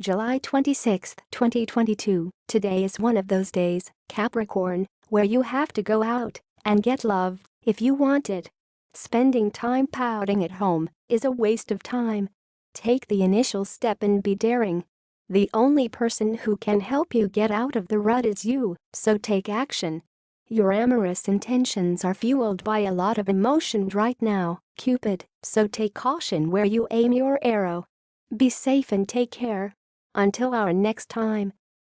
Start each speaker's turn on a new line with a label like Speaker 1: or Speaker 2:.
Speaker 1: July 26, 2022. Today is one of those days, Capricorn, where you have to go out and get love if you want it. Spending time pouting at home is a waste of time. Take the initial step and be daring. The only person who can help you get out of the rut is you, so take action. Your amorous intentions are fueled by a lot of emotion right now, Cupid, so take caution where you aim your arrow. Be safe and take care. Until our next time.